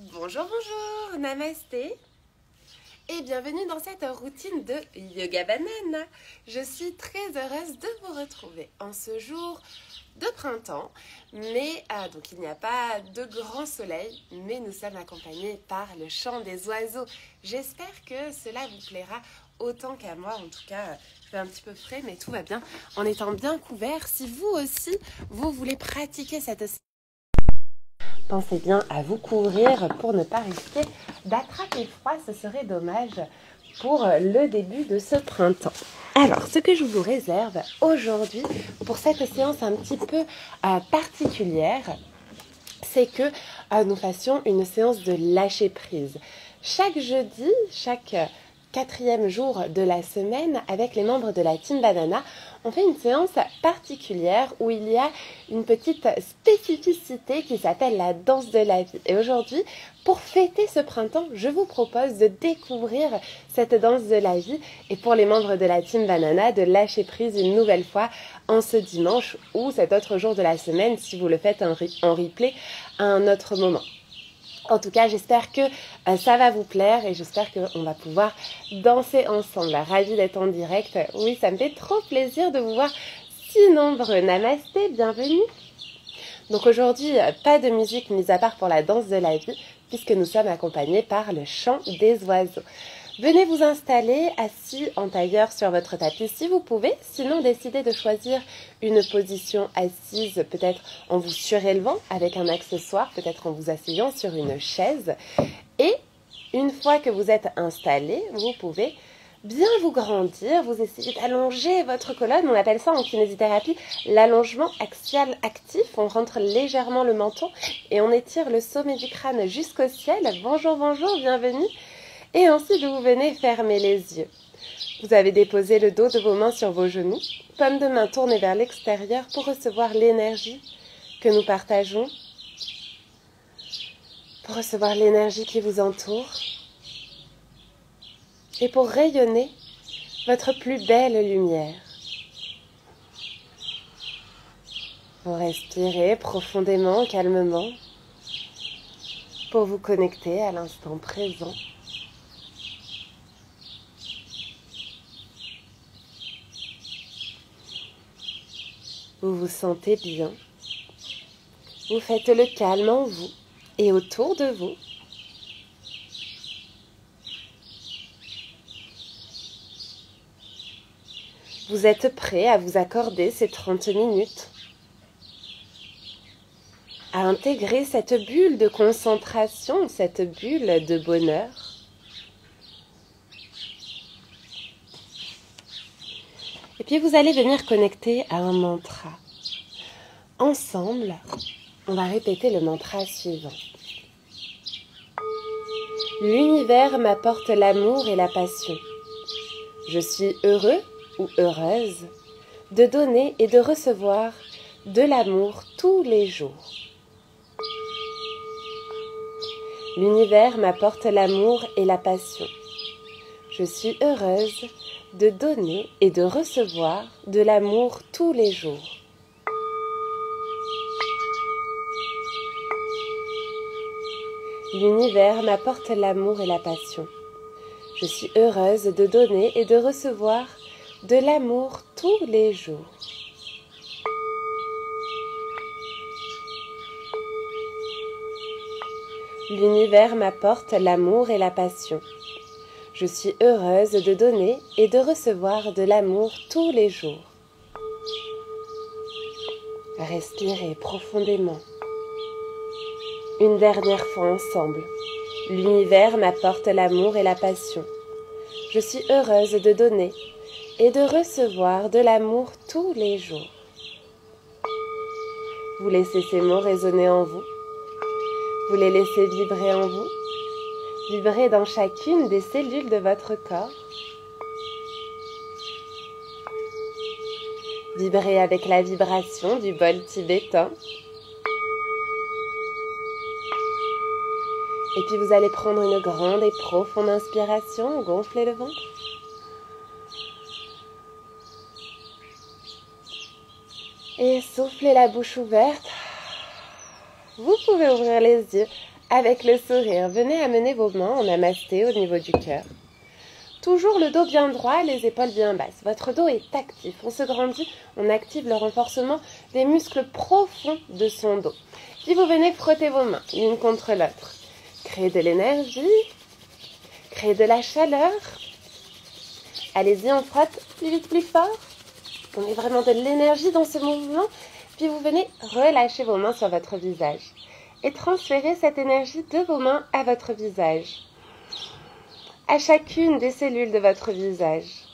Bonjour, bonjour, namasté et bienvenue dans cette routine de Yoga Banane. Je suis très heureuse de vous retrouver en ce jour de printemps, mais ah, donc il n'y a pas de grand soleil, mais nous sommes accompagnés par le chant des oiseaux. J'espère que cela vous plaira autant qu'à moi, en tout cas. Je fais un petit peu frais, mais tout va bien en étant bien couvert. Si vous aussi, vous voulez pratiquer cette pensez bien à vous couvrir pour ne pas risquer d'attraper froid. Ce serait dommage pour le début de ce printemps. Alors, ce que je vous réserve aujourd'hui pour cette séance un petit peu euh, particulière, c'est que euh, nous fassions une séance de lâcher prise. Chaque jeudi, chaque quatrième jour de la semaine, avec les membres de la Team Banana, on fait une séance particulière où il y a une petite spécificité qui s'appelle la danse de la vie. Et aujourd'hui, pour fêter ce printemps, je vous propose de découvrir cette danse de la vie et pour les membres de la team Banana, de lâcher prise une nouvelle fois en ce dimanche ou cet autre jour de la semaine si vous le faites en, replay à un autre moment. En tout cas, j'espère que euh, ça va vous plaire et j'espère qu'on va pouvoir danser ensemble. Ravi d'être en direct. Oui, ça me fait trop plaisir de vous voir si nombreux. Namasté, bienvenue. Donc aujourd'hui, euh, pas de musique mise à part pour la danse de la vie, puisque nous sommes accompagnés par le chant des oiseaux. Venez vous installer assis en tailleur sur votre tapis si vous pouvez. Sinon, décidez de choisir une position assise, peut-être en vous surélevant avec un accessoire, peut-être en vous asseyant sur une chaise. Et une fois que vous êtes installé, vous pouvez bien vous grandir, vous essayez d'allonger votre colonne. On appelle ça en kinésithérapie l'allongement axial actif. On rentre légèrement le menton et on étire le sommet du crâne jusqu'au ciel. Bonjour, bonjour, bienvenue. Et ensuite, vous venez fermer les yeux. Vous avez déposé le dos de vos mains sur vos genoux, paume de main tournée vers l'extérieur pour recevoir l'énergie que nous partageons, pour recevoir l'énergie qui vous entoure et pour rayonner votre plus belle lumière. Vous respirez profondément, calmement, pour vous connecter à l'instant présent. Vous vous sentez bien. Vous faites le calme en vous et autour de vous. Vous êtes prêt à vous accorder ces 30 minutes, à intégrer cette bulle de concentration, cette bulle de bonheur. Puis vous allez venir connecter à un mantra. Ensemble, on va répéter le mantra suivant. L'univers m'apporte l'amour et la passion. Je suis heureux ou heureuse de donner et de recevoir de l'amour tous les jours. L'univers m'apporte l'amour et la passion. Je suis heureuse de donner et de recevoir de l'amour tous les jours. L'univers m'apporte l'amour et la passion. Je suis heureuse de donner et de recevoir de l'amour tous les jours. L'univers m'apporte l'amour et la passion. Je suis heureuse de donner et de recevoir de l'amour tous les jours. Respirez profondément. Une dernière fois ensemble. L'univers m'apporte l'amour et la passion. Je suis heureuse de donner et de recevoir de l'amour tous les jours. Vous laissez ces mots résonner en vous. Vous les laissez vibrer en vous Vibrez dans chacune des cellules de votre corps. Vibrez avec la vibration du bol tibétain. Et puis vous allez prendre une grande et profonde inspiration, gonflez le ventre. Et soufflez la bouche ouverte. Vous pouvez ouvrir les yeux Avec le sourire, venez amener vos mains en namasté au niveau du cœur. Toujours le dos bien droit, les épaules bien basses. Votre dos est actif. On se grandit, on active le renforcement des muscles profonds de son dos. Puis vous venez frotter vos mains l'une contre l'autre. Créez de l'énergie, créez de la chaleur. Allez-y, on frotte plus vite, plus fort. On met vraiment de l'énergie dans ce mouvement. Puis vous venez relâcher vos mains sur votre visage et transférer cette énergie de vos mains à votre visage à chacune des cellules de votre visage.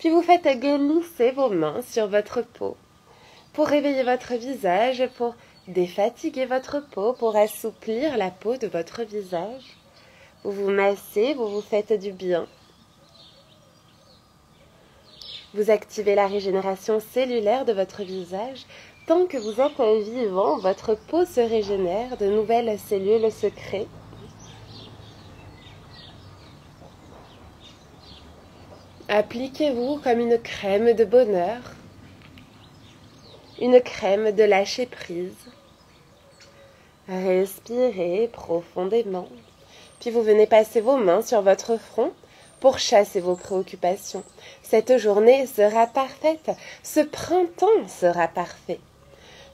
Puis vous faites glisser vos mains sur votre peau pour réveiller votre visage, pour défatiguer votre peau, pour assouplir la peau de votre visage. Vous vous massez, vous vous faites du bien. Vous activez la régénération cellulaire de votre visage. Tant que vous êtes vivant, votre peau se régénère, de nouvelles cellules se créent. Appliquez-vous comme une crème de bonheur, une crème de lâcher prise. Respirez profondément, puis vous venez passer vos mains sur votre front pour chasser vos préoccupations. Cette journée sera parfaite, ce printemps sera parfait.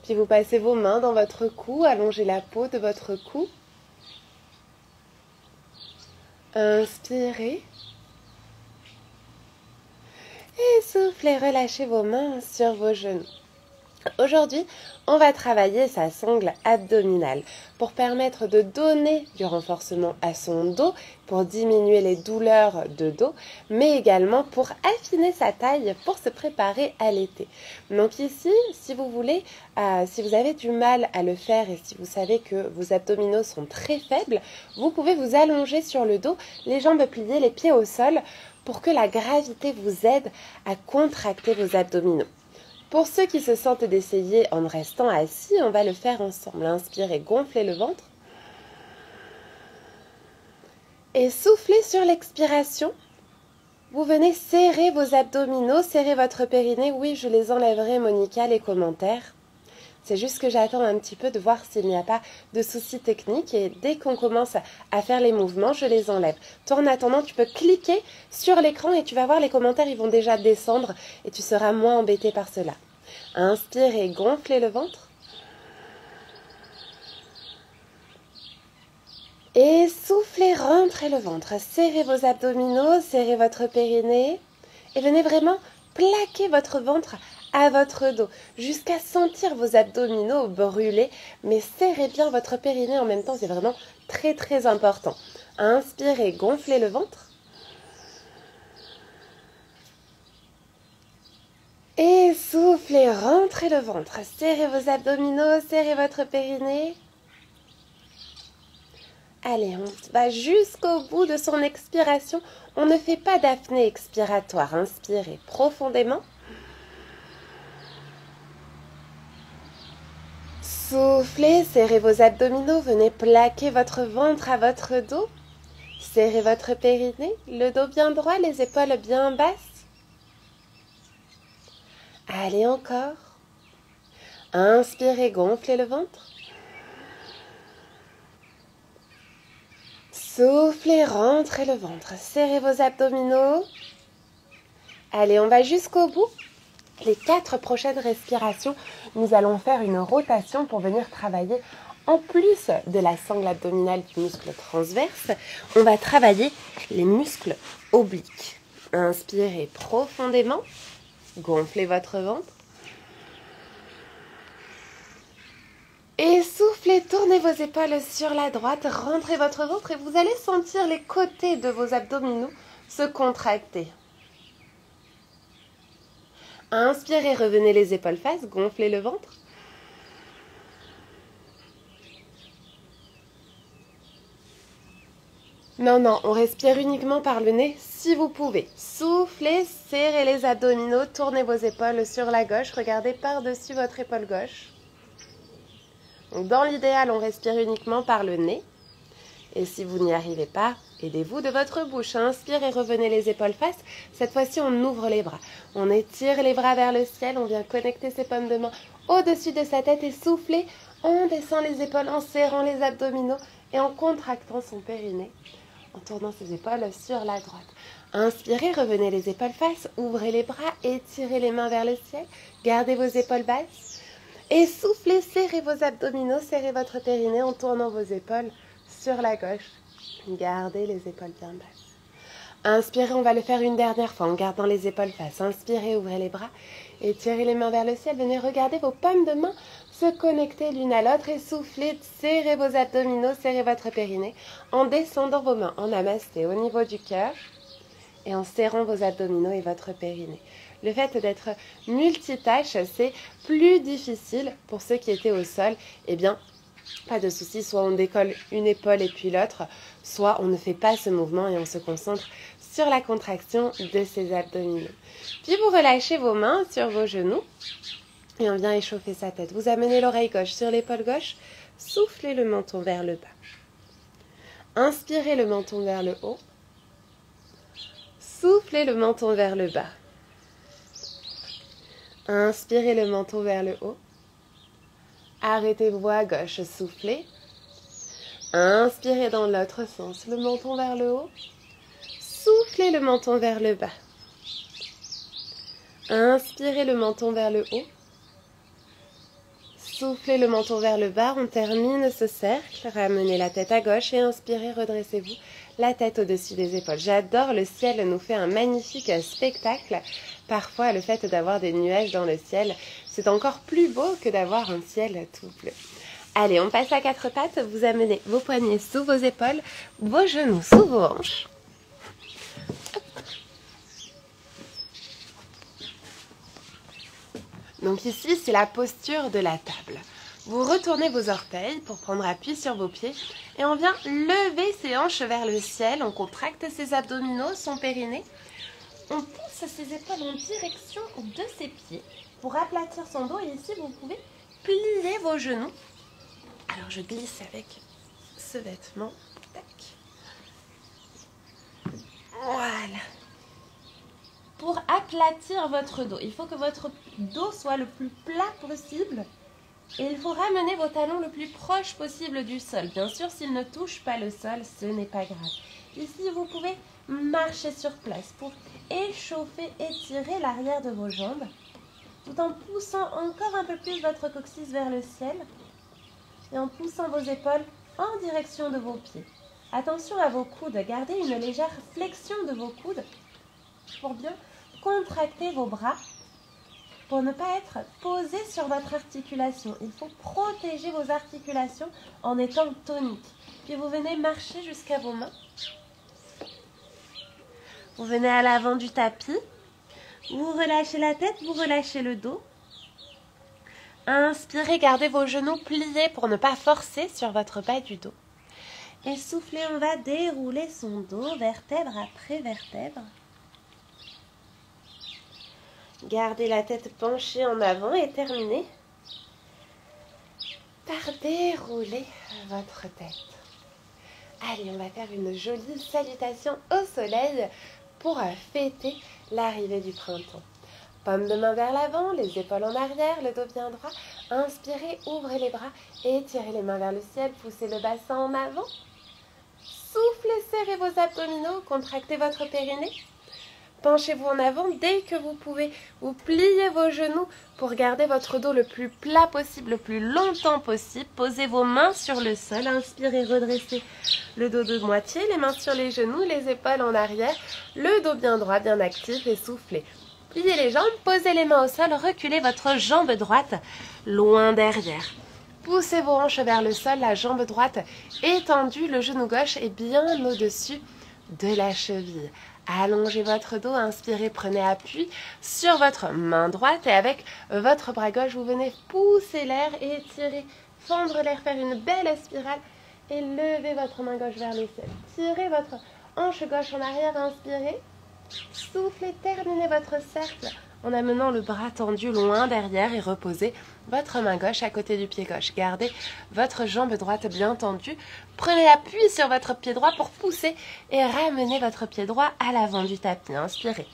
Puis vous passez vos mains dans votre cou, allongez la peau de votre cou. Inspirez. Et soufflez, relâchez vos mains sur vos genoux. Aujourd'hui, on va travailler sa sangle abdominale pour permettre de donner du renforcement à son dos, pour diminuer les douleurs de dos, mais également pour affiner sa taille pour se préparer à l'été. Donc ici, si vous voulez, euh, si vous avez du mal à le faire et si vous savez que vos abdominaux sont très faibles, vous pouvez vous allonger sur le dos, les jambes pliées, les pieds au sol pour que la gravité vous aide à contracter vos abdominaux. Pour ceux qui se sentent d'essayer en restant assis, on va le faire ensemble. Inspirez, gonflez le ventre. Et soufflez sur l'expiration. Vous venez serrer vos abdominaux, serrer votre périnée. Oui, je les enlèverai, Monica, les commentaires. C'est juste que j'attends un petit peu de voir s'il n'y a pas de soucis techniques et dès qu'on commence à faire les mouvements, je les enlève. Toi, en attendant, tu peux cliquer sur l'écran et tu vas voir les commentaires, ils vont déjà descendre et tu seras moins embêté par cela. Inspirez, gonflez le ventre. Et soufflez, rentrez le ventre. Serrez vos abdominaux, serrez votre périnée et venez vraiment plaquer votre ventre à votre dos jusqu'à sentir vos abdominaux brûler, mais serrez bien votre périnée en même temps, c'est vraiment très très important. Inspirez, gonflez le ventre. Et soufflez, rentrez le ventre, serrez vos abdominaux, serrez votre périnée. Allez, on va jusqu'au bout de son expiration. On ne fait pas d'apnée expiratoire. Inspirez profondément. Soufflez, serrez vos abdominaux, venez plaquer votre ventre à votre dos. Serrez votre périnée, le dos bien droit, les épaules bien basses. Allez encore. Inspirez, gonflez le ventre. Soufflez, rentrez le ventre. Serrez vos abdominaux. Allez, on va jusqu'au bout les quatre prochaines respirations, nous allons faire une rotation pour venir travailler en plus de la sangle abdominale du muscle transverse, on va travailler les muscles obliques. Inspirez profondément, gonflez votre ventre. Et soufflez, tournez vos épaules sur la droite, rentrez votre ventre et vous allez sentir les côtés de vos abdominaux se contracter. Inspirez, revenez les épaules face, gonflez le ventre. Non, non, on respire uniquement par le nez si vous pouvez. Soufflez, serrez les abdominaux, tournez vos épaules sur la gauche, regardez par-dessus votre épaule gauche. dans l'idéal, on respire uniquement par le nez. Et si vous n'y arrivez pas, aidez-vous de votre bouche. Inspire et revenez les épaules face. Cette fois-ci, on ouvre les bras. On étire les bras vers le ciel. On vient connecter ses pommes de main au-dessus de sa tête et souffler On descend les épaules en serrant les abdominaux et en contractant son périnée, en tournant ses épaules sur la droite. Inspirez, revenez les épaules face, ouvrez les bras, étirez les mains vers le ciel, gardez vos épaules basses. Et soufflez, serrez vos abdominaux, serrez votre périnée en tournant vos épaules sur la gauche. Gardez les épaules bien basses. Inspirez, on va le faire une dernière fois en gardant les épaules face. Inspirez, ouvrez les bras, étirez les mains vers le ciel. Venez regarder vos pommes de main se connecter l'une à l'autre et soufflez, serrez vos abdominaux, serrez votre périnée en descendant vos mains en namasté au niveau du cœur et en serrant vos abdominaux et votre périnée. Le fait d'être multitâche, c'est plus difficile pour ceux qui étaient au sol. Eh bien, pas de souci, soit on décolle une épaule et puis l'autre, soit on ne fait pas ce mouvement et on se concentre sur la contraction de ses abdominaux. Puis vous relâchez vos mains sur vos genoux et on vient échauffer sa tête. Vous amenez l'oreille gauche sur l'épaule gauche, soufflez le menton vers le bas. Inspirez le menton vers le haut. Soufflez le menton vers le bas. Inspirez le menton vers le haut. Arrêtez-vous à gauche, soufflez. Inspirez dans l'autre sens, le menton vers le haut. Soufflez le menton vers le bas. Inspirez le menton vers le haut. Soufflez le menton vers le bas, on termine ce cercle. Ramenez la tête à gauche et inspirez, redressez-vous la tête au-dessus des épaules. J'adore le ciel, nous fait un magnifique spectacle. Parfois, le fait d'avoir des nuages dans le ciel, c'est encore plus beau que d'avoir un ciel tout bleu. Allez, on passe à quatre pattes. Vous amenez vos poignets sous vos épaules, vos genoux sous vos hanches. Donc ici, c'est la posture de la table. Vous retournez vos orteils pour prendre appui sur vos pieds et on vient lever ses hanches vers le ciel. On contracte ses abdominaux, son périnée. On pousse ses épaules en direction de ses pieds pour aplatir son dos. Et ici, vous pouvez plier vos genoux. Alors, je glisse avec ce vêtement. Tac. Voilà pour aplatir votre dos. Il faut que votre dos soit le plus plat possible et il faut ramener vos talons le plus proche possible du sol. Bien sûr, s'ils ne touchent pas le sol, ce n'est pas grave. Ici, vous pouvez marcher sur place pour échauffer, étirer l'arrière de vos jambes tout en poussant encore un peu plus votre coccyx vers le ciel et en poussant vos épaules en direction de vos pieds. Attention à vos coudes, gardez une légère flexion de vos coudes pour bien contractez vos bras pour ne pas être posé sur votre articulation. Il faut protéger vos articulations en étant tonique. Puis vous venez marcher jusqu'à vos mains. Vous venez à l'avant du tapis. Vous relâchez la tête, vous relâchez le dos. Inspirez, gardez vos genoux pliés pour ne pas forcer sur votre bas du dos. Et soufflez, on va dérouler son dos vertèbre après vertèbre. Gardez la tête penchée en avant et terminez par dérouler votre tête. Allez, on va faire une jolie salutation au soleil pour fêter l'arrivée du printemps. Pomme de main vers l'avant, les épaules en arrière, le dos bien droit. Inspirez, ouvrez les bras et tirez les mains vers le ciel. Poussez le bassin en avant. Soufflez, serrez vos abdominaux, contractez votre périnée. Penchez-vous en avant dès que vous pouvez. Vous pliez vos genoux pour garder votre dos le plus plat possible, le plus longtemps possible. Posez vos mains sur le sol. Inspirez, redressez le dos de moitié, les mains sur les genoux, les épaules en arrière, le dos bien droit, bien actif et soufflez. Pliez les jambes, posez les mains au sol, reculez votre jambe droite loin derrière. Poussez vos hanches vers le sol, la jambe droite étendue, le genou gauche est bien au-dessus de la cheville. Allongez votre dos, inspirez, prenez appui sur votre main droite et avec votre bras gauche, vous venez pousser l'air et étirer, fendre l'air, faire une belle spirale et levez votre main gauche vers le ciel. Tirez votre hanche gauche en arrière, inspirez, soufflez, terminez votre cercle en amenant le bras tendu loin derrière et reposez votre main gauche à côté du pied gauche. Gardez votre jambe droite bien tendue. Prenez appui sur votre pied droit pour pousser et ramener votre pied droit à l'avant du tapis. Inspirez.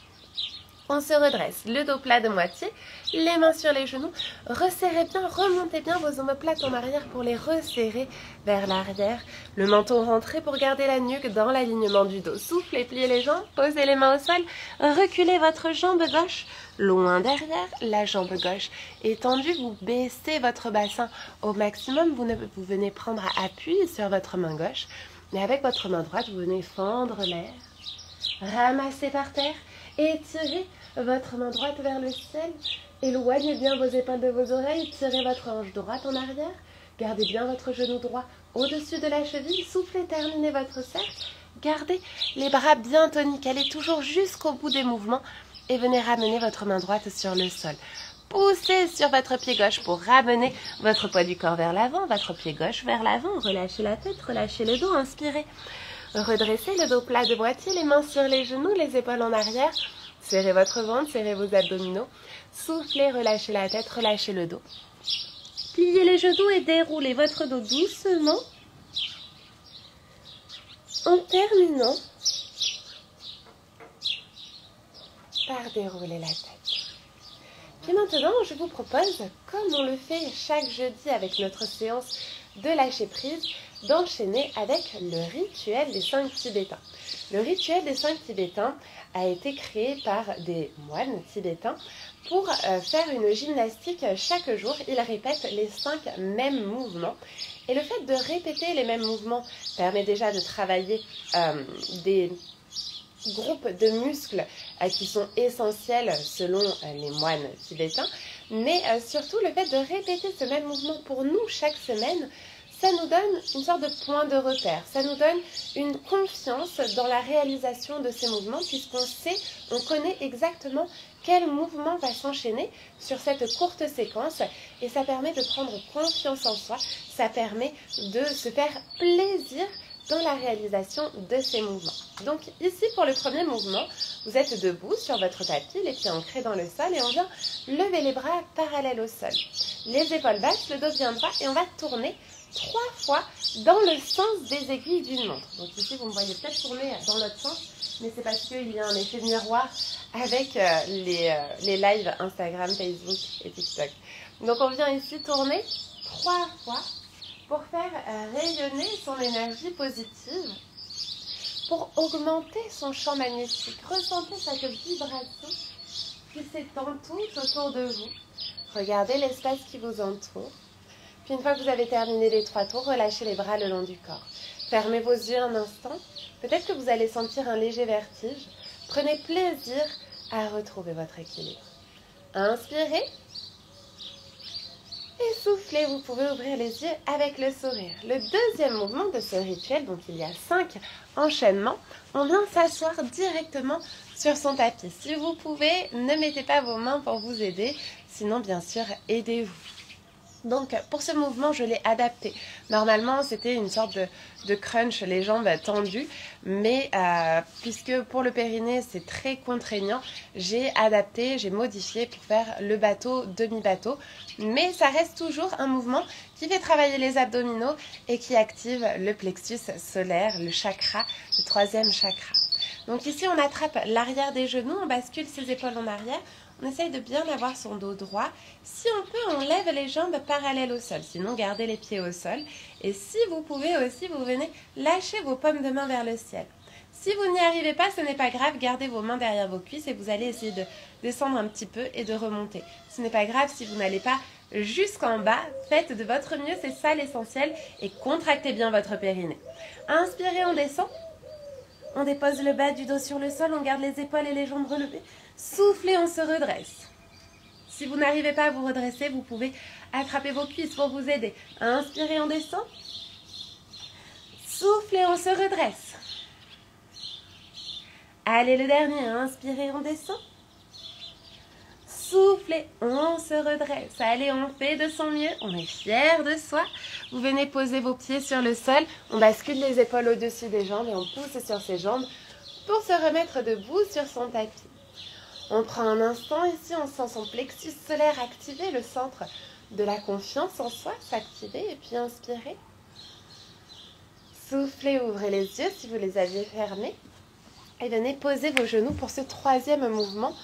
On se redresse, le dos plat de moitié, les mains sur les genoux. Resserrez bien, remontez bien vos omoplates en arrière pour les resserrer vers l'arrière. Le menton rentré pour garder la nuque dans l'alignement du dos. Soufflez, pliez les jambes, posez les mains au sol. Reculez votre jambe gauche loin derrière, la jambe gauche étendue. Vous baissez votre bassin au maximum. Vous, vous venez prendre appui sur votre main gauche. Et avec votre main droite, vous venez fendre l'air. Ramassez par terre Étirez votre main droite vers le ciel. Éloignez bien vos épaules de vos oreilles. Tirez votre hanche droite en arrière. Gardez bien votre genou droit au-dessus de la cheville. Soufflez, terminez votre cercle. Gardez les bras bien toniques. Allez toujours jusqu'au bout des mouvements et venez ramener votre main droite sur le sol. Poussez sur votre pied gauche pour ramener votre poids du corps vers l'avant, votre pied gauche vers l'avant. Relâchez la tête, relâchez le dos, inspirez. Redressez le dos plat de boîtier, les mains sur les genoux, les épaules en arrière. Serrez votre ventre, serrez vos abdominaux. Soufflez, relâchez la tête, relâchez le dos. Pliez les genoux et déroulez votre dos doucement. En terminant par dérouler la tête. Puis maintenant, je vous propose, comme on le fait chaque jeudi avec notre séance de lâcher prise, d'enchaîner avec le rituel des cinq Tibétains. Le rituel des cinq Tibétains a été créé par des moines tibétains pour euh, faire une gymnastique chaque jour. Ils répètent les cinq mêmes mouvements. Et le fait de répéter les mêmes mouvements permet déjà de travailler euh, des groupes de muscles euh, qui sont essentiels selon les moines tibétains, mais surtout le fait de répéter ce même mouvement pour nous chaque semaine ça nous donne une sorte de point de repère, ça nous donne une confiance dans la réalisation de ces mouvements puisqu'on sait, on connaît exactement quel mouvement va s'enchaîner sur cette courte séquence et ça permet de prendre confiance en soi, ça permet de se faire plaisir dans la réalisation de ces mouvements. Donc ici pour le premier mouvement, vous êtes debout sur votre tapis, les pieds ancrés dans le sol et on vient lever les bras parallèles au sol. Les épaules basses, le dos bien droit et on va tourner trois fois dans le sens des aiguilles d'une montre. Donc ici, vous me voyez peut-être tourner dans l'autre sens, mais c'est parce qu'il y a un effet miroir avec euh, les, euh, les lives Instagram, Facebook et TikTok. Donc on vient ici tourner trois fois pour faire euh, rayonner son énergie positive, pour augmenter son champ magnétique. Ressentez cette vibration qui s'étend tout autour de vous. Regardez l'espace qui vous entoure. Puis une fois que vous avez terminé les trois tours, relâchez les bras le long du corps. Fermez vos yeux un instant. Peut-être que vous allez sentir un léger vertige. Prenez plaisir à retrouver votre équilibre. Inspirez. Et soufflez, vous pouvez ouvrir les yeux avec le sourire. Le deuxième mouvement de ce rituel, donc il y a cinq enchaînements, on vient s'asseoir directement sur son tapis. Si vous pouvez, ne mettez pas vos mains pour vous aider, sinon bien sûr, aidez-vous. Donc pour ce mouvement, je l'ai adapté. Normalement, c'était une sorte de, crunch, les jambes tendues, mais euh, puisque pour le périnée, c'est très contraignant, j'ai adapté, j'ai modifié pour faire le bateau, demi-bateau. Mais ça reste toujours un mouvement qui fait travailler les abdominaux et qui active le plexus solaire, le chakra, le troisième chakra. Donc ici, on attrape l'arrière des genoux, on bascule ses épaules en arrière, on essaye de bien avoir son dos droit. Si on peut, on lève les jambes parallèles au sol. Sinon, gardez les pieds au sol. Et si vous pouvez aussi, vous venez lâcher vos pommes de main vers le ciel. Si vous n'y arrivez pas, ce n'est pas grave, gardez vos mains derrière vos cuisses et vous allez essayer de descendre un petit peu et de remonter. Ce n'est pas grave si vous n'allez pas jusqu'en bas, faites de votre mieux, c'est ça l'essentiel, et contractez bien votre périnée. Inspirez, on descend, on dépose le bas du dos sur le sol, on garde les épaules et les jambes relevées. Soufflez, on se redresse. Si vous n'arrivez pas à vous redresser, vous pouvez attraper vos cuisses pour vous aider. Inspirez, on descend. Soufflez, on se redresse. Allez, le dernier. Inspirez, on descend. Soufflez, on se redresse. Allez, on fait de son mieux. On est fier de soi. Vous venez poser vos pieds sur le sol. On bascule les épaules au-dessus des jambes et on pousse sur ses jambes pour se remettre debout sur son tapis. On prend un instant ici, on sent son plexus solaire activé, le centre de la confiance en soi s'activer et puis inspirer. Soufflez, ouvrez les yeux si vous les aviez fermés. Et venez poser vos genoux pour ce troisième mouvement.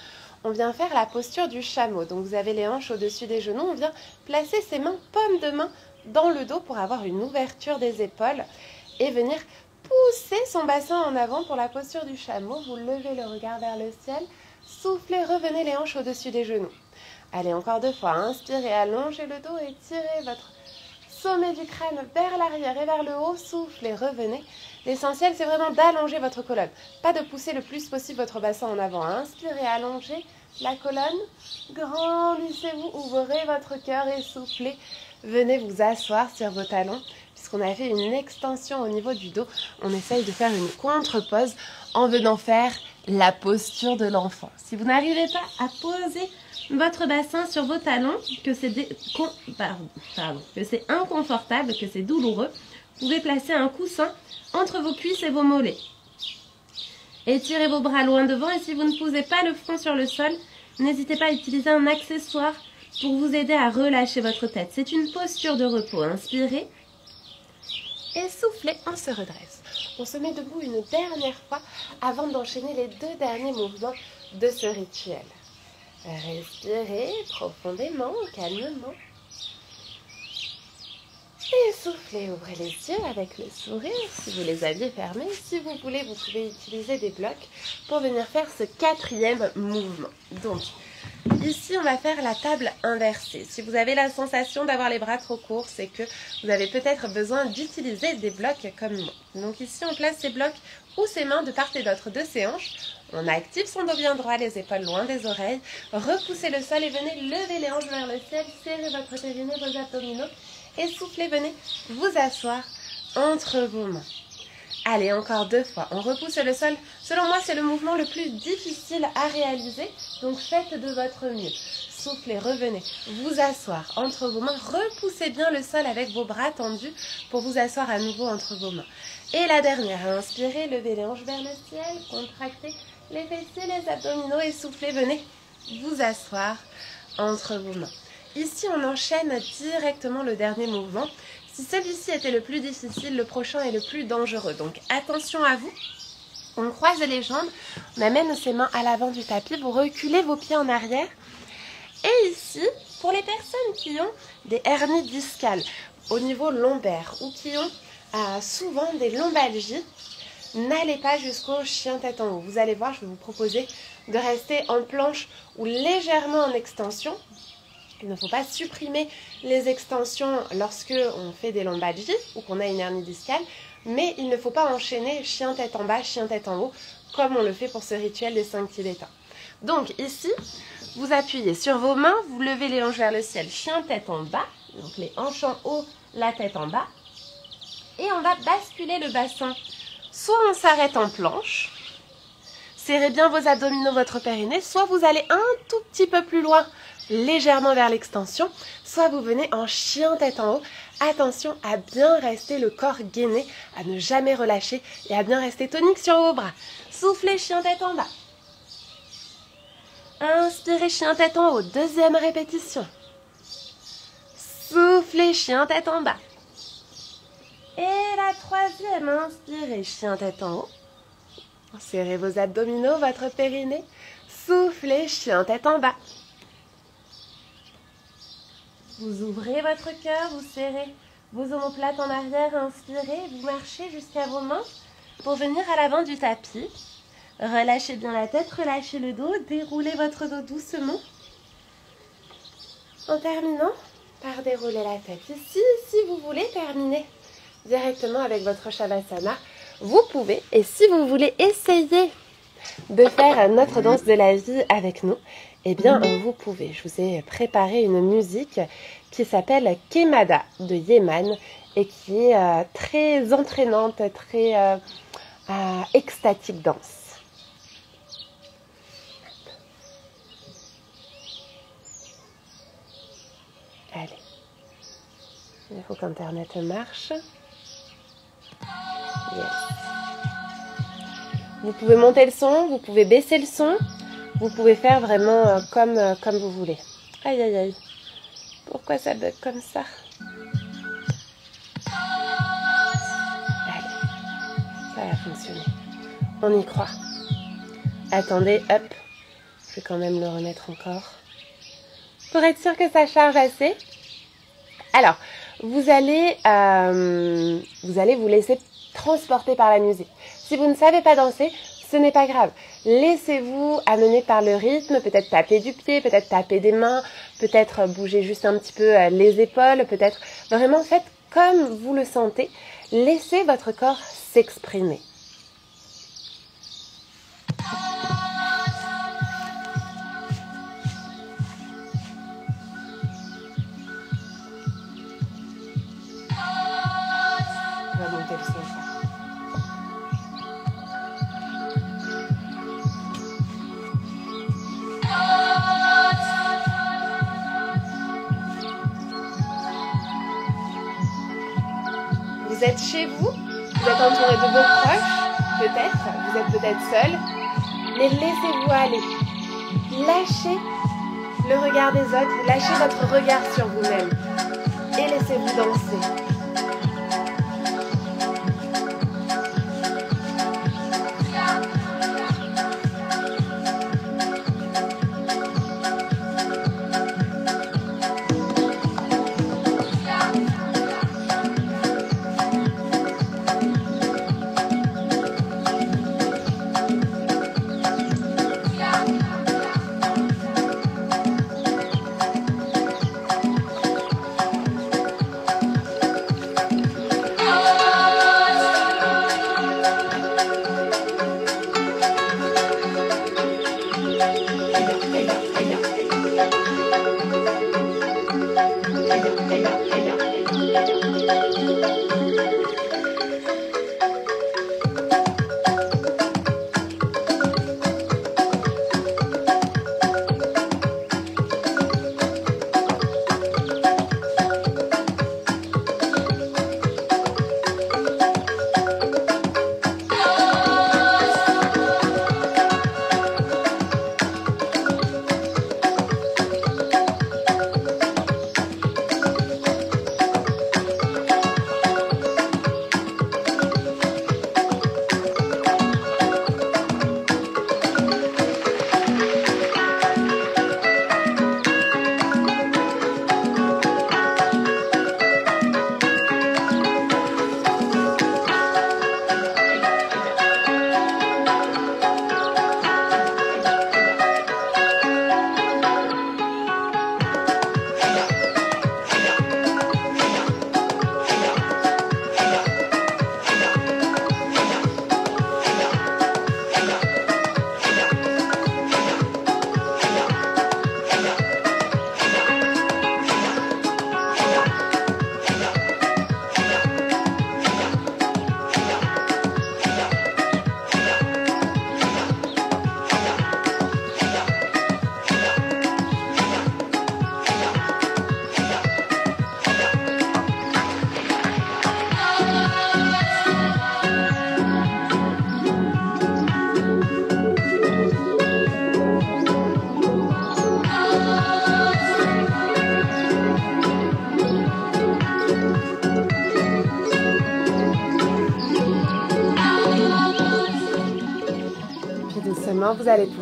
On vient faire la posture du chameau. Donc vous avez les hanches au-dessus des genoux, on vient placer ses mains paume de main dans le dos pour avoir une ouverture des épaules et venir pousser son bassin en avant pour la posture du chameau. Vous levez le regard vers le ciel, soufflez, revenez les hanches au-dessus des genoux. Allez, encore deux fois. Inspirez, allongez le dos et tirez votre sommet du crâne vers l'arrière et vers le haut. Soufflez, revenez. L'essentiel, c'est vraiment d'allonger votre colonne. Pas de pousser le plus possible votre bassin en avant. Inspirez, allongez la colonne. Grandissez-vous, ouvrez votre cœur et soufflez. Venez vous asseoir sur vos talons. Puisqu'on a fait une extension au niveau du dos, on essaye de faire une contre-pose en venant faire la posture de l'enfant. Si vous n'arrivez pas à poser votre bassin sur vos talons, que c'est inconfortable, que c'est douloureux, vous pouvez placer un coussin entre vos cuisses et vos mollets. Étirez vos bras loin devant et si vous ne posez pas le front sur le sol, n'hésitez pas à utiliser un accessoire pour vous aider à relâcher votre tête. C'est une posture de repos. Inspirez et soufflez, on se redresse. On se met debout une dernière fois avant d'enchaîner les deux derniers mouvements de ce rituel. Respirez profondément, calmement. Et soufflez, ouvrez les yeux avec le sourire si vous les aviez fermés. Si vous voulez, vous pouvez utiliser des blocs pour venir faire ce quatrième mouvement. Donc, Ici, on va faire la table inversée. Si vous avez la sensation d'avoir les bras trop courts, c'est que vous avez peut-être besoin d'utiliser des blocs comme moi. Donc ici, on place ses blocs ou ses mains de part et d'autre de ses hanches. On active son dos bien droit, les épaules loin des oreilles. Repoussez le sol et venez lever les hanches vers le ciel. Serrez votre périnée, vos abdominaux et soufflez. Venez vous asseoir entre vos mains. Allez, encore deux fois. On repousse le sol. Selon moi, c'est le mouvement le plus difficile à réaliser. Donc faites de votre mieux. Soufflez, revenez. Vous asseoir entre vos mains. Repoussez bien le sol avec vos bras tendus pour vous asseoir à nouveau entre vos mains. Et la dernière, inspirez, levez les hanches vers le ciel, contractez les fessiers, les abdominaux et soufflez, venez vous asseoir entre vos mains. Ici, on enchaîne directement le dernier mouvement. Si celui-ci était le plus difficile, le prochain est le plus dangereux. Donc attention à vous. On croise les jambes, on amène ses mains à l'avant du tapis, vous reculez vos pieds en arrière. Et ici, pour les personnes qui ont des hernies discales au niveau lombaire ou qui ont euh, souvent des lombalgies, n'allez pas jusqu'au chien tête en haut. Vous allez voir, je vais vous proposer de rester en planche ou légèrement en extension. Il ne faut pas supprimer les extensions lorsque on fait des lombalgies ou qu'on a une hernie discale, mais il ne faut pas enchaîner chien tête en bas, chien tête en haut, comme on le fait pour ce rituel des 5 tibétains. Donc ici, vous appuyez sur vos mains, vous levez les hanches vers le ciel, chien tête en bas, donc les hanches en haut, la tête en bas, et on va basculer le bassin. Soit on s'arrête en planche, serrez bien vos abdominaux, votre périnée, soit vous allez un tout petit peu plus loin légèrement vers l'extension, soit vous venez en chien tête en haut. Attention à bien rester le corps gainé, à ne jamais relâcher et à bien rester tonique sur vos bras. Soufflez chien tête en bas. Inspirez chien tête en haut, deuxième répétition. Soufflez chien tête en bas. Et la troisième, inspirez chien tête en haut. Serrez vos abdominaux, votre périnée. Soufflez chien tête en bas. Vous ouvrez votre cœur, vous serrez vos omoplates en arrière, inspirez, vous marchez jusqu'à vos mains pour venir à l'avant du tapis. Relâchez bien la tête, relâchez le dos, déroulez votre dos doucement. En terminant par dérouler la tête ici, si vous voulez terminer directement avec votre Shavasana, vous pouvez. Et si vous voulez essayer de faire notre danse de la vie avec nous, eh bien, vous pouvez. Je vous ai préparé une musique qui s'appelle Kemada de Yeman et qui est euh, très entraînante, très euh, euh, extatique danse. Allez. Il faut qu'Internet marche. Vous pouvez monter le son, vous pouvez baisser le son. Vous pouvez faire vraiment euh, comme, euh, comme vous voulez. Aïe aïe aïe. Pourquoi ça bug comme ça? Allez, ça va fonctionner. On y croit. Attendez, hop. Je vais quand même le remettre encore. Pour être sûr que ça charge assez. Alors, vous allez, euh, vous allez vous laisser transporter par la musique. Si vous ne savez pas danser, ce n'est pas grave. Laissez-vous amener par le rythme, peut-être taper du pied, peut-être taper des mains, peut-être bouger juste un petit peu euh, les épaules, peut-être vraiment faites comme vous le sentez. Laissez votre corps s'exprimer. Êtes chez vous, vous êtes entouré de vos proches, peut-être, vous êtes peut-être seul, mais laissez-vous aller. Lâchez le regard des autres, lâchez votre regard sur vous-même et laissez-vous danser.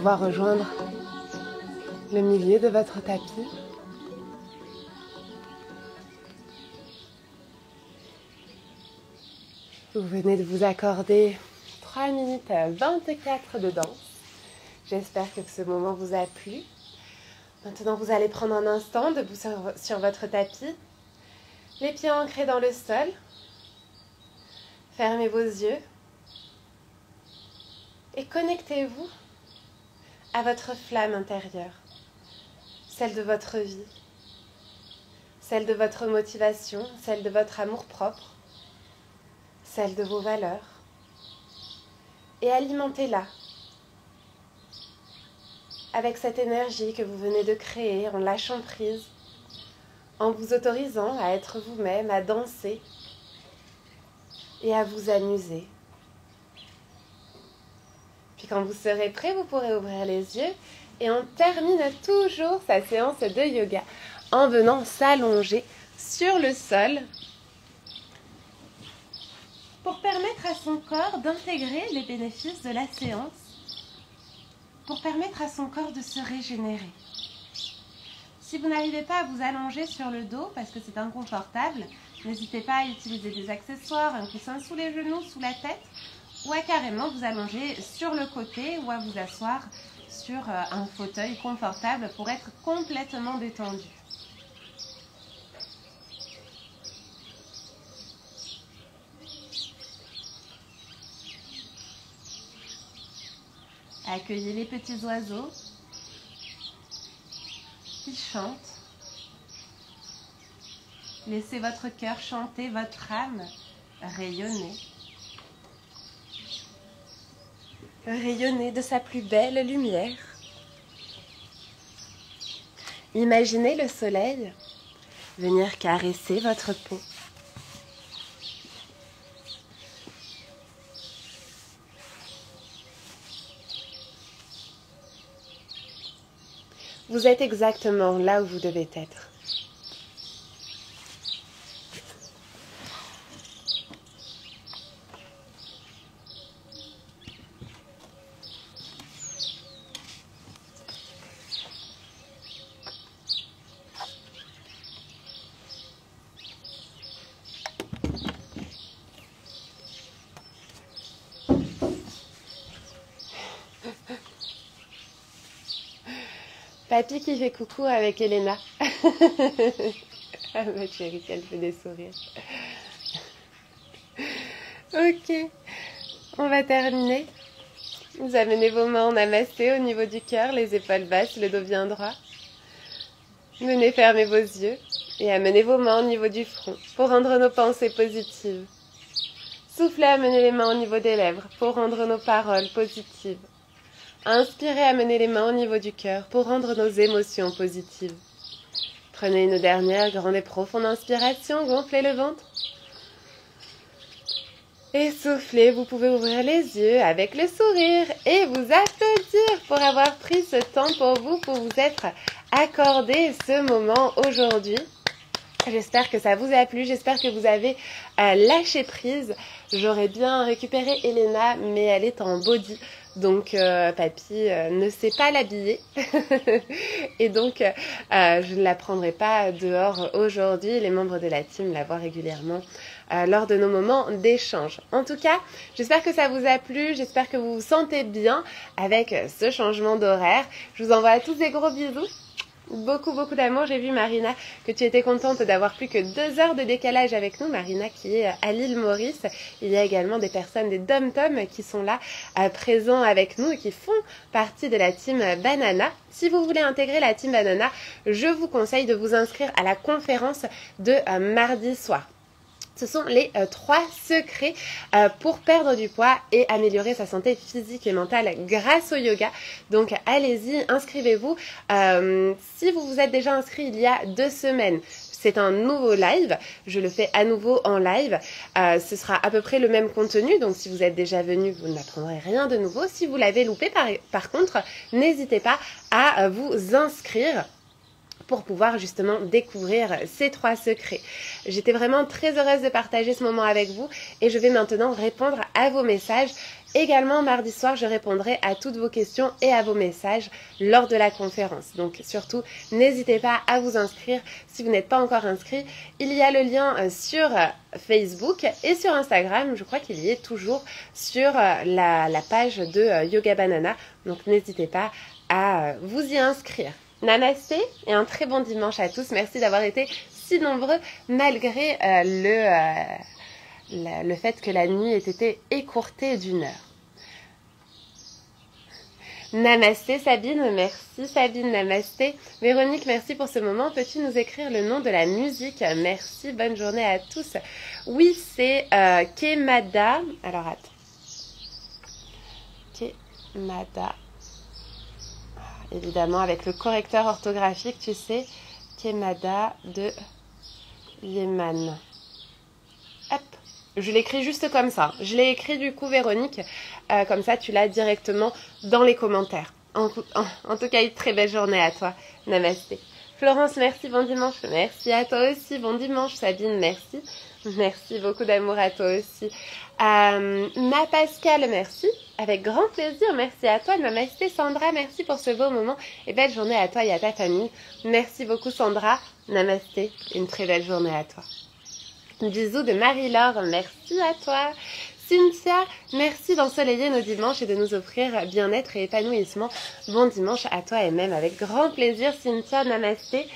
Pouvoir rejoindre le milieu de votre tapis. Vous venez de vous accorder 3 minutes 24 de danse. J'espère que ce moment vous a plu. Maintenant, vous allez prendre un instant debout sur, sur votre tapis, les pieds ancrés dans le sol. Fermez vos yeux et connectez-vous à votre flamme intérieure, celle de votre vie, celle de votre motivation, celle de votre amour-propre, celle de vos valeurs. Et alimentez-la avec cette énergie que vous venez de créer en lâchant prise, en vous autorisant à être vous-même, à danser et à vous amuser. Puis quand vous serez prêt, vous pourrez ouvrir les yeux et on termine toujours sa séance de yoga en venant s'allonger sur le sol pour permettre à son corps d'intégrer les bénéfices de la séance pour permettre à son corps de se régénérer. Si vous n'arrivez pas à vous allonger sur le dos parce que c'est inconfortable, n'hésitez pas à utiliser des accessoires, un coussin sous les genoux, sous la tête, ou à carrément vous allonger sur le côté ou à vous asseoir sur euh, un fauteuil confortable pour être complètement détendu. Accueillez les petits oiseaux qui chantent. Laissez votre cœur chanter, votre âme rayonner. Rayonner de sa plus belle lumière. Imaginez le soleil venir caresser votre peau. Vous êtes exactement là où vous devez être. Papy qui fait coucou avec Elena. ah ma chérie, elle fait des sourires. ok, on va terminer. Vous amenez vos mains en namasté au niveau du cœur, les épaules basses, le dos bien droit. Venez fermer vos yeux et amenez vos mains au niveau du front pour rendre nos pensées positives. Soufflez, amenez les mains au niveau des lèvres pour rendre nos paroles positives. Inspirez, amenez les mains au niveau du cœur pour rendre nos émotions positives. Prenez une dernière grande et profonde inspiration, gonflez le ventre. Et soufflez, vous pouvez ouvrir les yeux avec le sourire et vous applaudir pour avoir pris ce temps pour vous, pour vous être accordé ce moment aujourd'hui. J'espère que ça vous a plu, j'espère que vous avez euh, lâché prise. J'aurais bien récupéré Elena, mais elle est en body. Donc euh, papy euh, ne sait pas l'habiller et donc je ne la prendrai pas dehors aujourd'hui. Les membres de la team la voient régulièrement lors de nos moments d'échange. En tout cas, j'espère que ça vous a plu, j'espère que vous vous sentez bien avec ce changement d'horaire. Je vous envoie à tous des gros bisous beaucoup, beaucoup d'amour. J'ai vu, Marina, que tu étais contente d'avoir plus que deux heures de décalage avec nous. Marina qui est à l'île Maurice. Il y a également des personnes, des dom-tom qui sont là, euh, présents avec nous et qui font partie de la team Banana. Si vous voulez intégrer la team Banana, je vous conseille de vous inscrire à la conférence de euh, mardi soir. Ce sont les euh, trois secrets euh, pour perdre du poids et améliorer sa santé physique et mentale grâce au yoga. Donc allez-y, inscrivez-vous. Euh, si vous vous êtes déjà inscrit il y a deux semaines, c'est un nouveau live. Je le fais à nouveau en live. ce sera à peu près le même contenu. Donc si vous êtes déjà venu, vous n'apprendrez rien de nouveau. Si vous l'avez loupé, par, par contre, n'hésitez pas à vous inscrire pour pouvoir justement découvrir ces trois secrets. J'étais vraiment très heureuse de partager ce moment avec vous et je vais maintenant répondre à vos messages. Également, mardi soir, je répondrai à toutes vos questions et à vos messages lors de la conférence. Donc surtout, n'hésitez pas à vous inscrire si vous n'êtes pas encore inscrit. Il y a le lien euh, sur euh, Facebook et sur Instagram. Je crois qu'il y est toujours sur euh, la, la page de Yoga Banana. Donc n'hésitez pas à vous y inscrire. Namasté et un très bon dimanche à tous. Merci d'avoir été si nombreux malgré euh, le, euh, le fait que la nuit ait été écourtée d'une heure. Namasté Sabine, merci Sabine, namasté. Véronique, merci pour ce moment. Peux-tu nous écrire le nom de la musique? Merci, bonne journée à tous. Oui, c'est euh, Kemada. Alors attends. Kemada évidemment avec le correcteur orthographique, tu sais, Kemada de Yeman. Hop, je l'écris juste comme ça. Je l'ai écrit du coup, Véronique, euh, comme ça tu l'as directement dans les commentaires. En, tout cas, une très belle journée à toi. Namasté. Florence, merci, bon dimanche. Merci à toi aussi, bon dimanche. Sabine, merci. Merci beaucoup d'amour à toi aussi. Euh, ma Pascal, merci. Avec grand plaisir, merci à toi. Namasté Sandra, merci pour ce beau moment et belle journée à toi et à ta famille. Merci beaucoup Sandra. Namasté, une très belle journée à toi. Bisous de Marie-Laure, merci à toi. Cynthia, merci d'ensoleiller nos dimanches et de nous offrir bien-être et épanouissement. Bon dimanche à toi et même avec grand plaisir Cynthia, namasté.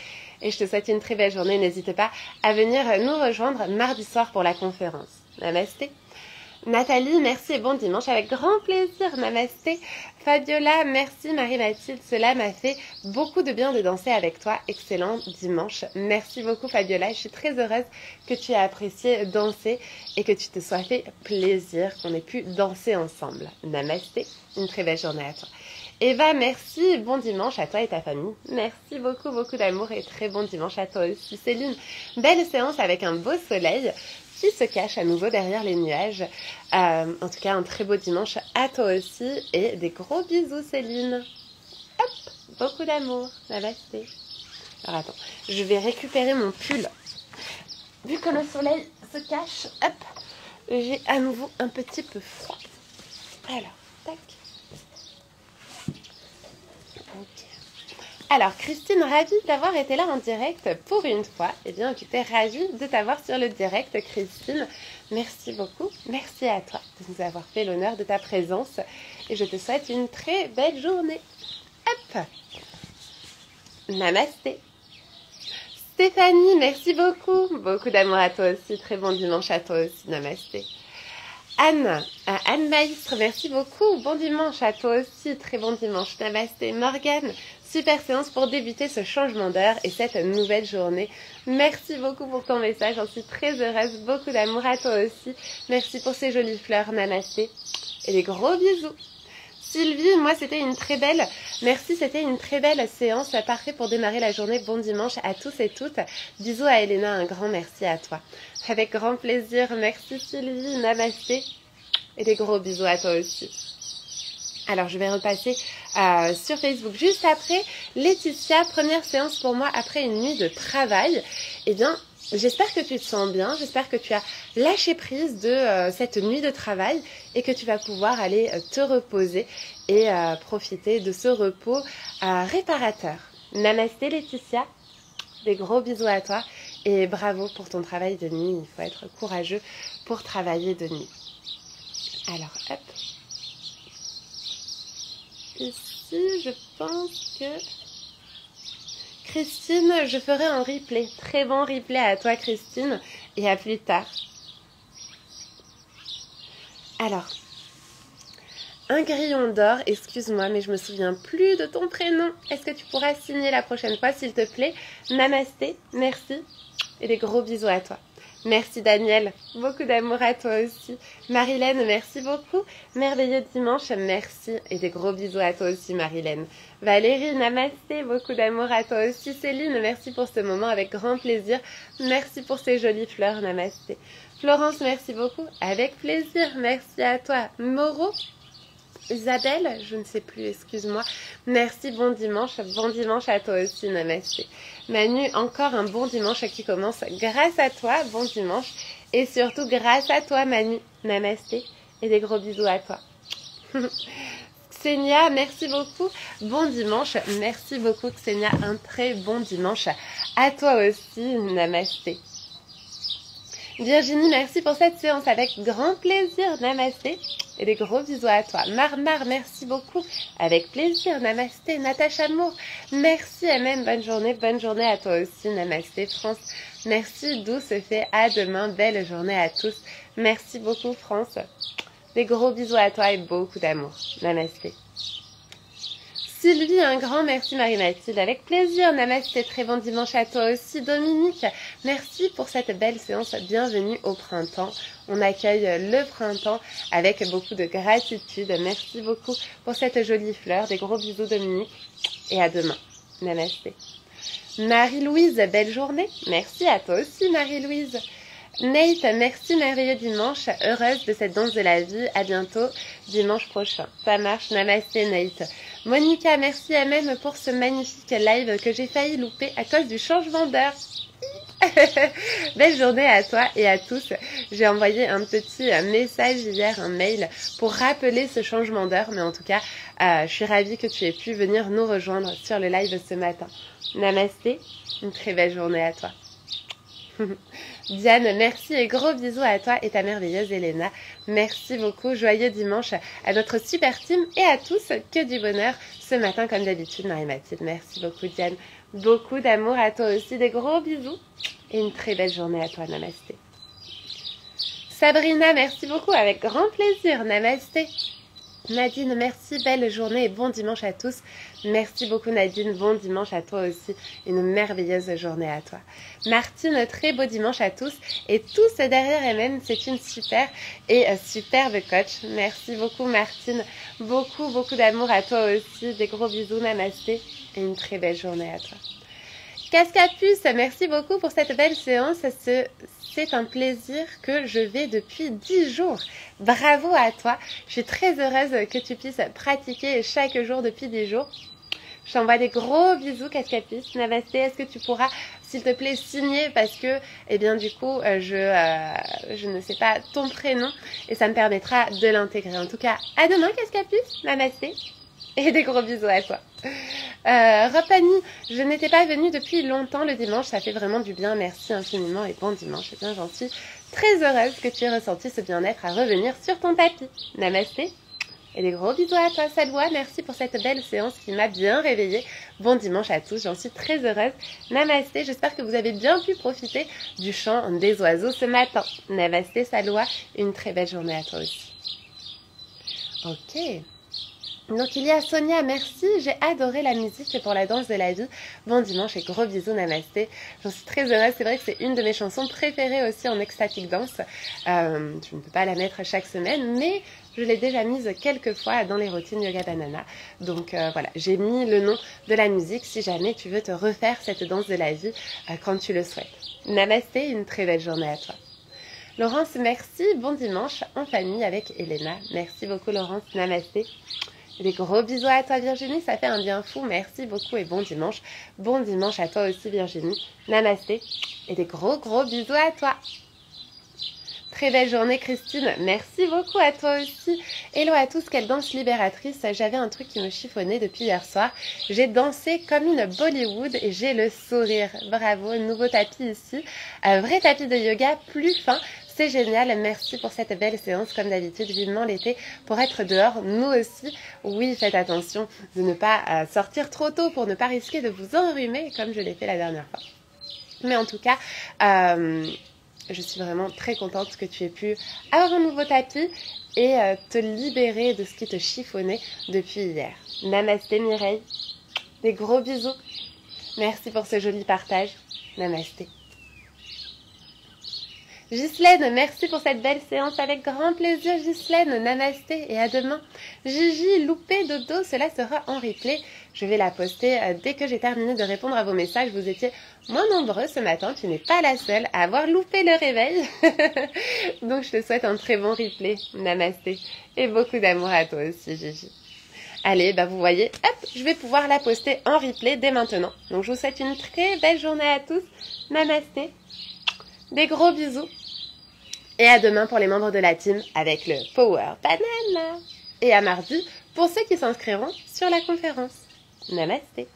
Et je te souhaite une très belle journée. N'hésite pas à venir nous rejoindre mardi soir pour la conférence. Namasté. Nathalie, merci et bon dimanche avec grand plaisir. Namasté. Fabiola, merci Marie-Mathilde. Cela m'a fait beaucoup de bien de danser avec toi. Excellent dimanche. Merci beaucoup Fabiola. Je suis très heureuse que tu aies apprécié danser et que tu te sois fait plaisir, qu'on ait pu danser ensemble. Namasté. Une très belle journée à toi. Eva, merci. Bon dimanche à toi et ta famille. Merci beaucoup, beaucoup d'amour et très bon dimanche à toi aussi. Céline, belle séance avec un beau soleil qui se cache à nouveau derrière les nuages. Euh, en tout cas, un très beau dimanche à toi aussi et des gros bisous Céline. Hop, beaucoup d'amour. Namasté. Alors attends, je vais récupérer mon pull. Vu que le soleil se cache, hop, j'ai à nouveau un petit peu froid. Alors, tac. Alors, Christine, ravie d'avoir été là en direct pour une fois. Eh bien, j'étais ravie de t'avoir sur le direct, Christine. Merci beaucoup. Merci à toi de nous avoir fait l'honneur de ta présence. Et je te souhaite une très belle journée. Hop Namasté. Stéphanie, merci beaucoup. Beaucoup d'amour à toi aussi. Très bon dimanche à toi aussi. Namasté. Anne, Anne Maïstre, merci beaucoup. Bon dimanche à toi aussi. Très bon dimanche. Namasté. Morgane, Super séance pour débuter ce changement d'heure et cette nouvelle journée. Merci beaucoup pour ton message, j'en suis très heureuse. Beaucoup d'amour à toi aussi. Merci pour ces jolies fleurs, Namaste. Et des gros bisous. Sylvie, moi c'était une très belle, merci, c'était une très belle séance, parfait pour démarrer la journée. Bon dimanche à tous et toutes. Bisous à Elena, un grand merci à toi. Avec grand plaisir, merci Sylvie, namasté. Et des gros bisous à toi aussi. Alors je vais repasser euh, sur Facebook juste après. Laetitia, première séance pour moi après une nuit de travail. Eh bien, j'espère que tu te sens bien, j'espère que tu as lâché prise de euh, cette nuit de travail et que tu vas pouvoir aller euh, te reposer et profiter de ce repos réparateur. Namasté Laetitia, des gros bisous à toi et bravo pour ton travail de nuit. Il faut être courageux pour travailler de nuit. Alors, hop ici, je pense que... Christine, je ferai un replay. Très bon replay à toi, Christine. Et à plus tard. Alors, un grillon d'or, excuse-moi, mais je me souviens plus de ton prénom. Est-ce que tu pourras signer la prochaine fois, s'il te plaît? Namasté, merci. Et des gros bisous à toi. Merci Daniel, beaucoup d'amour à toi aussi. Marilène, merci beaucoup. Merveilleux dimanche, merci. Et des gros bisous à toi aussi Marilène. Valérie, namasté, beaucoup d'amour à toi aussi. Céline, merci pour ce moment avec grand plaisir. Merci pour ces jolies fleurs, namasté. Florence, merci beaucoup. Avec plaisir, merci à toi. Moreau, Isabelle, je ne sais plus, excuse-moi. Merci, bon dimanche. Bon dimanche à toi aussi, Namasté. Manu, encore un bon dimanche qui commence grâce à toi. Bon dimanche. Et surtout grâce à toi, Manu. Namasté. Et des gros bisous à toi. Xenia, merci beaucoup. Bon dimanche. Merci beaucoup, Xenia. Un très bon dimanche à toi aussi. Namasté. Virginie, merci pour cette séance avec grand plaisir. Namasté. Et des gros bisous à toi. Marmar, merci beaucoup. Avec plaisir. Namasté. Natacha Amour, merci. Amen. Bonne journée. Bonne journée à toi aussi. Namasté. France, merci. D'où se fait à demain. Belle journée à tous. Merci beaucoup, France. Des gros bisous à toi et beaucoup d'amour. Namasté. Sylvie, un grand merci Marie-Mathilde. Avec plaisir. Namasté, très bon dimanche à toi aussi. Dominique, merci pour cette belle séance. Bienvenue au printemps. On accueille le printemps avec beaucoup de gratitude. Merci beaucoup pour cette jolie fleur. Des gros bisous Dominique. Et à demain. Namasté. Marie-Louise, belle journée. Merci à toi aussi Marie-Louise. Nate, merci merveilleux dimanche. Heureuse de cette danse de la vie. À bientôt dimanche prochain. Ça marche. Namasté Nate. Monica, merci à même pour ce magnifique live que j'ai failli louper à cause du changement d'heure. Belle journée à toi et à tous. J'ai envoyé un petit message hier, un mail, pour rappeler ce changement d'heure. Mais en tout cas, euh, je suis ravie que tu aies pu venir nous rejoindre sur le live ce matin. Namasté, une très belle journée à toi. Diane, merci et gros bisous à toi et ta merveilleuse Elena. Merci beaucoup. Joyeux dimanche à notre super team et à tous. Que du bonheur ce matin comme d'habitude, Marie-Mathilde. Merci beaucoup Diane. Beaucoup d'amour à toi aussi. Des gros bisous et une très belle journée à toi. Namasté. Sabrina, merci beaucoup. Avec grand plaisir. Namasté. Nadine, merci, belle journée et bon dimanche à tous. Merci beaucoup Nadine, bon dimanche à toi aussi. Une merveilleuse journée à toi. Martine, très beau dimanche à tous. Et tous derrière elle-même, c'est une super et euh, superbe coach. Merci beaucoup Martine. Beaucoup, beaucoup d'amour à toi aussi. Des gros bisous, namasté. Et une très belle journée à toi. Cascapus, merci beaucoup pour cette belle séance. C'est un plaisir que je vais depuis 10 jours. Bravo à toi. Je suis très heureuse que tu puisses pratiquer chaque jour depuis 10 jours. Je t'envoie des gros bisous, Cascapus. Namasté, est-ce que tu pourras, s'il te plaît, signer? Parce que, eh bien, du coup, euh, je, euh, je ne sais pas ton prénom et ça me permettra de l'intégrer. En tout cas, à demain, Cascapus. Namasté. Et des gros bisous à toi. Euh, Rapani, je n'étais pas venue depuis longtemps le dimanche, ça fait vraiment du bien, merci infiniment et bon dimanche. Et eh bien suis très heureuse que tu aies ressenti ce bien-être à revenir sur ton tapis. Namasté et des gros bisous à toi, Salwa. Merci pour cette belle séance qui m'a bien réveillée. Bon dimanche à tous, j'en suis très heureuse. Namasté, j'espère que vous avez bien pu profiter du chant des oiseaux ce matin. Namasté, Salwa, une très belle journée à toi aussi. Ok. Donc il y a Sonia, merci, j'ai adoré la musique pour la danse de la vie. Bon dimanche et gros bisous, namasté. J'en suis très heureuse, c'est vrai que c'est une de mes chansons préférées aussi en ecstatic dance. Euh, je ne peux pas la mettre chaque semaine, mais je l'ai déjà mise quelques fois dans les routines Yoga Banana. Donc euh, voilà, j'ai mis le nom de la musique si jamais tu veux te refaire cette danse de la vie euh, quand tu le souhaites. Namasté, une très belle journée à toi. Laurence, merci. Bon dimanche en famille avec Elena. Merci beaucoup Laurence. Namasté. Des gros bisous à toi Virginie, ça fait un bien fou. Merci beaucoup et bon dimanche. Bon dimanche à toi aussi Virginie. Namasté. Et des gros gros bisous à toi. Très belle journée Christine, merci beaucoup à toi aussi. Hello à tous, quelle danse libératrice. J'avais un truc qui me chiffonnait depuis hier soir. J'ai dansé comme une Bollywood et j'ai le sourire. Bravo, nouveau tapis ici. Un vrai tapis de yoga plus fin. C'est génial, merci pour cette belle séance comme d'habitude, vivement l'été pour être dehors, nous aussi. Oui, faites attention de ne pas euh, sortir trop tôt pour ne pas risquer de vous enrhumer comme je l'ai fait la dernière fois. Mais en tout cas, euh, je suis vraiment très contente que tu aies pu avoir un nouveau tapis et euh, te libérer de ce qui te chiffonnait depuis hier. Namasté Mireille, des gros bisous. Merci pour ce joli partage. Namasté. Ghislaine, merci pour cette belle séance avec grand plaisir. Ghislaine, namasté et à demain. Gigi, loupé dodo, cela sera en replay. Je vais la poster euh, dès que j'ai terminé de répondre à vos messages. Vous étiez moins nombreux ce matin. Tu n'es pas la seule à avoir loupé le réveil. Donc je te souhaite un très bon replay. Namasté. Et beaucoup d'amour à toi aussi, Gigi. Allez, bah vous voyez, hop, je vais pouvoir la poster en replay dès maintenant. Donc je vous souhaite une très belle journée à tous. Namasté. Des gros bisous. Et à demain pour les membres de la team avec le Power Banana. Et à mardi pour ceux qui s'inscriront sur la conférence. Namaste.